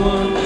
one.